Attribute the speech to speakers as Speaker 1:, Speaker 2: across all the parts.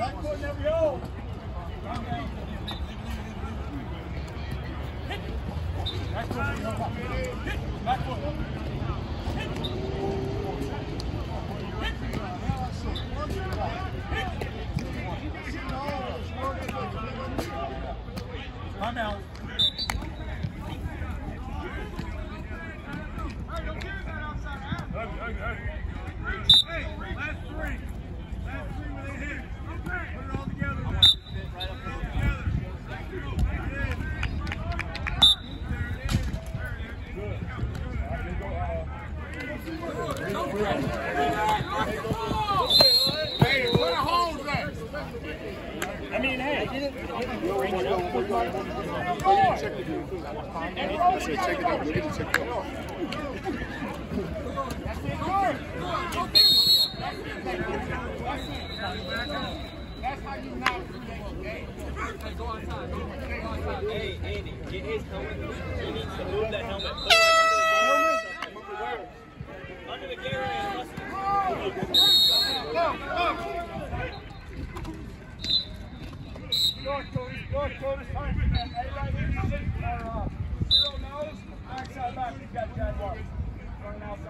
Speaker 1: Back foot never go. Back foot. Back foot. Time out. Hey, last three. Last three when they hit. Put it all together. Put it all together. Hey, where the holes at? I mean, hey, bring it up.
Speaker 2: I said check it out. Look at the check it out.
Speaker 1: That's how you not create a game.
Speaker 3: Hey, Andy, get his helmet. He needs to move that helmet. Put it like under the gear. Under the gear and
Speaker 1: North Coast, North Coast, time for that. Hey, right here, you sit, or, uh, zero nose, backside back, you got Jaguar. Running outside zone right here. Hey, you pulling me, you're going here, go play.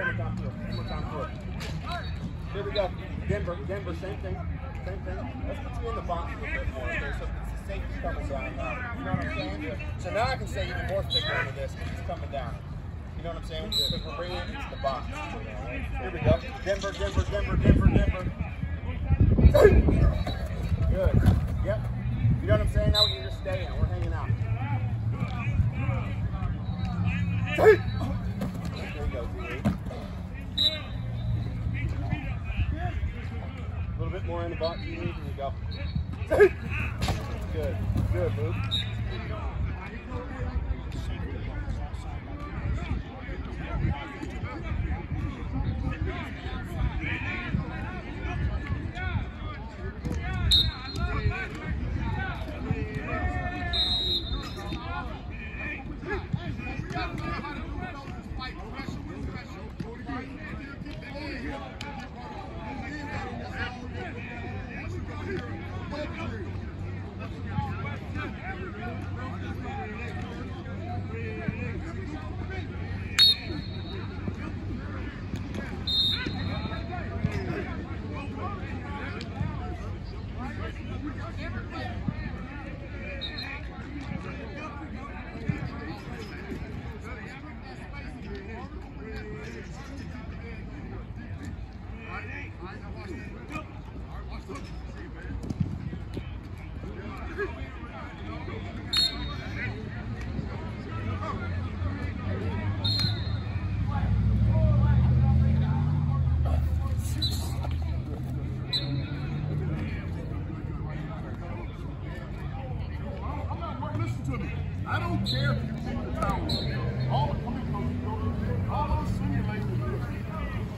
Speaker 1: Here
Speaker 2: we go. Denver, Denver, same thing. Same thing. Let's put you in the box a little bit more. Okay, so the safety's coming down now. You know what I'm saying? So now I can say even more thicker into this because it's coming down. You know what I'm saying? Because we're bringing it into the box. Here we go. Denver, Denver, Denver, Denver, Denver. Good. Yep. You know what I'm saying? Now we can just stay in. We're hanging out. There you go, D8. A box. You need. Here you go. Good. Good, Luke.
Speaker 1: I'm to me. I don't care if you take the power. All, here, Coach. Go. all those simulators.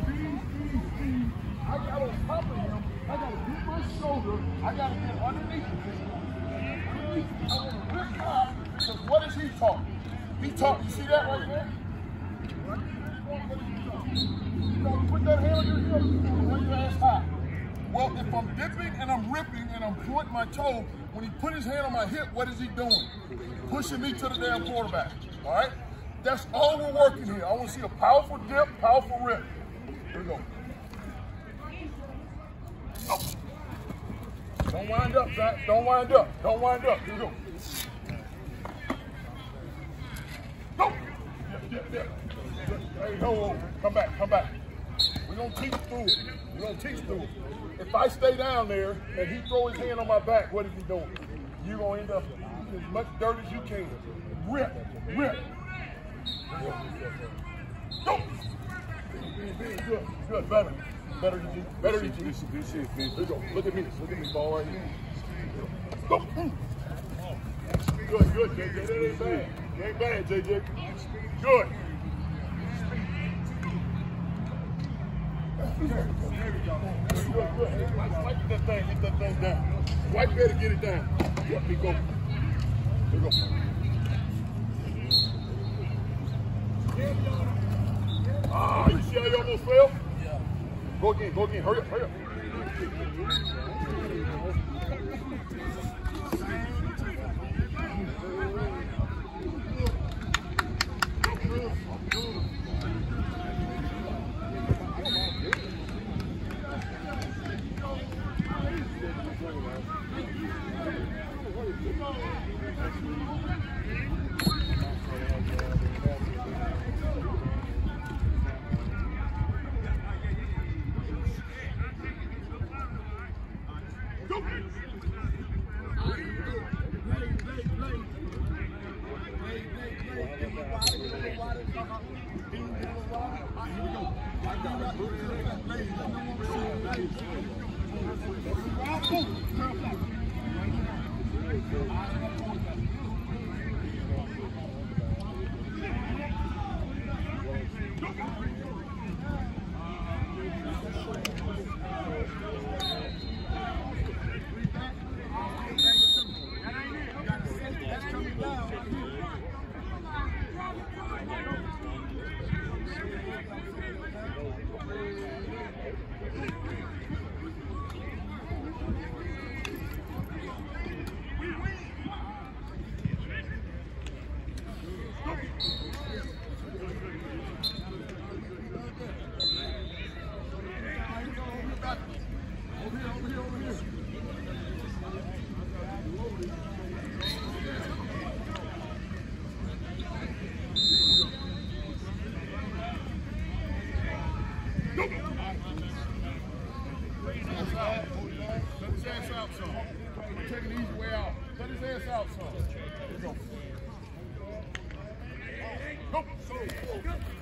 Speaker 1: Speed, speed, speed. I got on top of him. I got to get my shoulder. I got to get underneath him. I want to rip high because what is he talking? He talking. You see that right there? You know, put that hand on your hip and your ass high. Well, if I'm dipping and I'm ripping and I'm pointing my toe, when he put his hand on my hip, what is he doing? Pushing me to the damn quarterback. All right? That's all we're working here. I want to see a powerful dip, powerful rip. Here we go. Oh. Don't wind up, Zach. Don't wind up. Don't wind up. Here we go. Go. Hey, no, come back, come back. We're gonna teach through it. We're gonna teach through it. If I stay down there and he throw his hand on my back, what is he doing? You're gonna end up as much dirt as you can. Rip, rip. Go. Good, good, better. Better than you. Better than you.
Speaker 4: This, this is this.
Speaker 1: You go. Look at me. Look at me, ball right here. Go. Good, good, JJ. That ain't bad. That ain't bad, JJ. Good. Good, good, good. Wipe that thing. Get that thing down. Wipe it and get it down. Let me go. Here we go. Ah, you see how you almost fell? Yeah. Go again, go again. Hurry up, hurry up. Go. Let his ass out some. We're taking the easy way out. Let his ass out some. We go. Go.